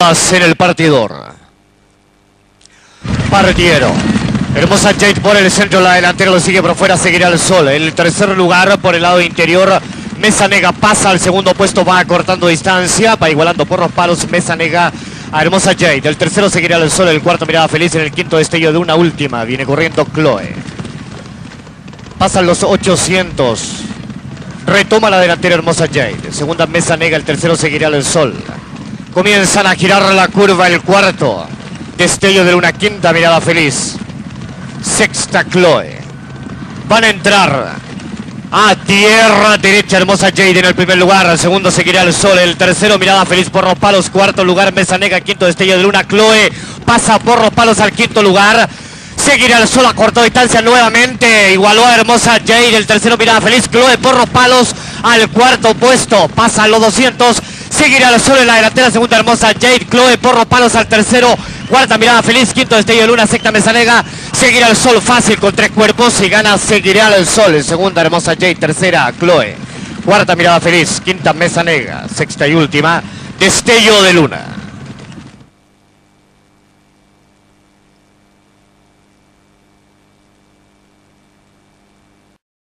en el partidor. Partiero. Hermosa Jade por el centro, la delantera lo sigue por fuera, seguirá el sol. En el tercer lugar, por el lado interior, Mesa Nega pasa al segundo puesto, va acortando distancia, va igualando por los palos, Mesa Nega a Hermosa Jade. El tercero seguirá el sol, el cuarto mirada feliz en el quinto destello de una última. Viene corriendo Chloe. Pasan los 800. Retoma la delantera Hermosa Jade. Segunda Mesa Nega, el tercero seguirá el sol. Comienzan a girar la curva el cuarto. Destello de una quinta mirada feliz. Sexta Chloe. Van a entrar a tierra derecha hermosa Jade en el primer lugar. El segundo seguirá el sol. El tercero mirada feliz por los palos. Cuarto lugar Mesa Nega. Quinto destello de luna. Chloe pasa por los palos al quinto lugar. Seguirá el sol a corta distancia nuevamente. Igualó a Hermosa Jade. El tercero mirada feliz. Chloe por los palos al cuarto puesto. Pasa a los 200. Seguirá el sol en la delantera, segunda hermosa Jade, Chloe, porro, palos al tercero, cuarta mirada feliz, quinto destello de luna, sexta mesanega, seguirá el sol fácil con tres cuerpos y gana, seguirá el sol, segunda hermosa Jade, tercera Chloe, cuarta mirada feliz, quinta mesa negra, sexta y última, destello de luna.